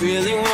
really want